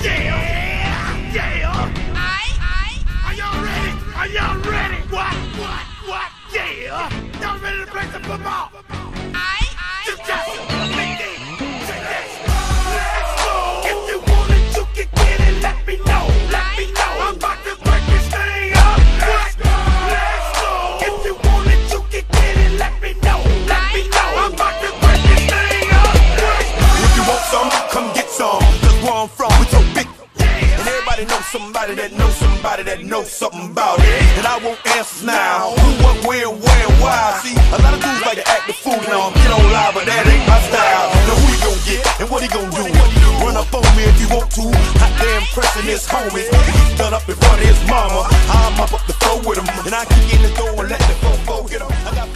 Yeah, yeah. Are y'all ready? Are y'all ready? What, what, what? Yeah. Y'all ready to play some football? And everybody knows somebody that knows somebody that knows something about it. And I want answers now. Who, what, where, where, why? See, a lot of dudes like to act the fool now. Get on live, but that ain't my style. Now who he gon' get and what he gon' do? Run up on me if you want to. Hot damn pressing his homies. He's done up in front of his mama. I'm up up the floor with him. And I kick in the door and let the fofo get him.